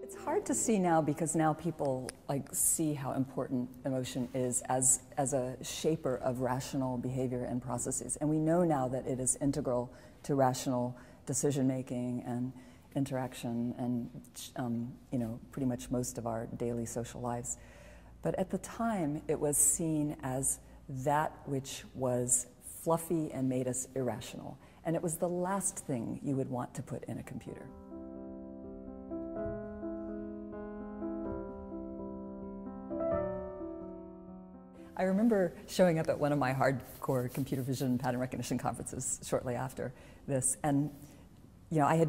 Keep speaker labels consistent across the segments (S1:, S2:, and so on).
S1: It's hard to see now because now people like see how important emotion is as as a shaper of rational behavior and processes, and we know now that it is integral to rational decision making and interaction and um, you know pretty much most of our daily social lives. But at the time, it was seen as that which was fluffy and made us irrational, and it was the last thing you would want to put in a computer. I remember showing up at one of my hardcore computer vision pattern recognition conferences shortly after this, and you know I had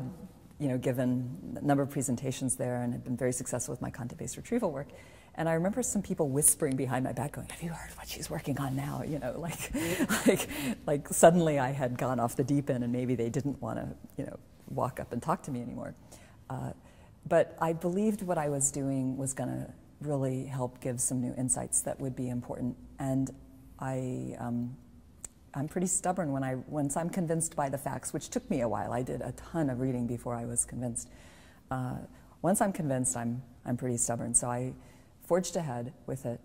S1: you know given a number of presentations there and had been very successful with my content-based retrieval work. And I remember some people whispering behind my back, going, "Have you heard what she's working on now?" You know, like, like, like suddenly I had gone off the deep end, and maybe they didn't want to, you know, walk up and talk to me anymore. Uh, but I believed what I was doing was going to really help give some new insights that would be important. And I, um, I'm pretty stubborn when I, once I'm convinced by the facts, which took me a while. I did a ton of reading before I was convinced. Uh, once I'm convinced, I'm, I'm pretty stubborn. So I forged ahead with it.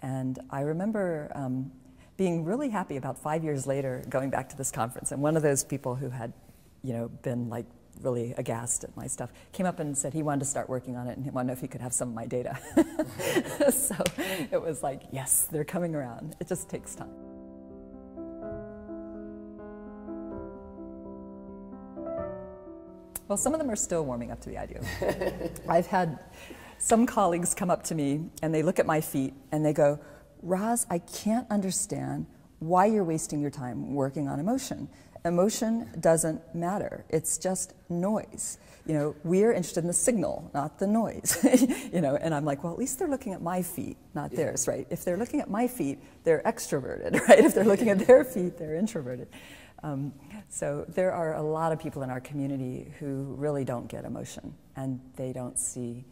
S1: And I remember um, being really happy about five years later going back to this conference. And one of those people who had, you know, been like really aghast at my stuff, came up and said he wanted to start working on it and he wanted to know if he could have some of my data. so it was like, yes, they're coming around. It just takes time. Well, some of them are still warming up to the idea. I've had some colleagues come up to me and they look at my feet and they go, Roz, I can't understand why you're wasting your time working on emotion emotion doesn't matter. It's just noise. You know, we're interested in the signal, not the noise. you know, and I'm like, well, at least they're looking at my feet, not theirs, right? If they're looking at my feet, they're extroverted, right? If they're looking at their feet, they're introverted. Um, so there are a lot of people in our community who really don't get emotion, and they don't see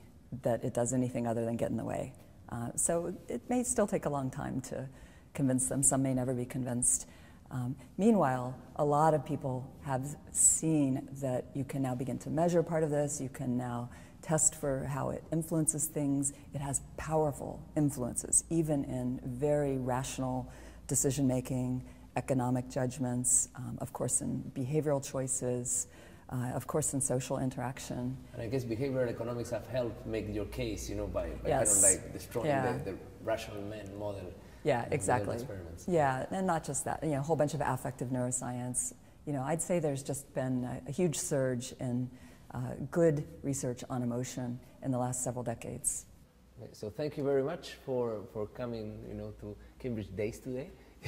S1: that it does anything other than get in the way. Uh, so it may still take a long time to convince them. Some may never be convinced. Um, meanwhile, a lot of people have seen that you can now begin to measure part of this. You can now test for how it influences things. It has powerful influences, even in very rational decision making, economic judgments, um, of course, in behavioral choices. Uh, of course, in social interaction.
S2: And I guess behavioral economics have helped make your case, you know, by, by
S1: yes.
S2: kind of like destroying
S1: yeah.
S2: the, the rational man model.
S1: Yeah, exactly. Yeah, and not just that, you know, a whole bunch of affective neuroscience. You know, I'd say there's just been a, a huge surge in uh, good research on emotion in the last several decades.
S2: So thank you very much for, for coming, you know, to Cambridge Days today.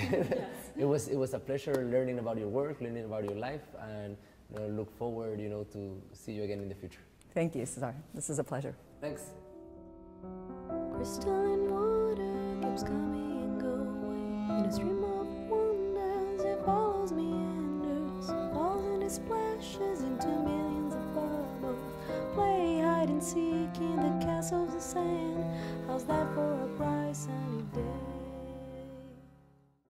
S2: it was it was a pleasure learning about your work, learning about your life, and you know, look forward, you know, to see you again in the future.
S1: Thank you, Cesar. This is a pleasure.
S2: Thanks.
S3: Crystalline water keeps coming in a stream of wonders. It follows meanders, falls and it splashes into millions of bubbles. Play hide and seek in the castles of sand. How's that for a price? And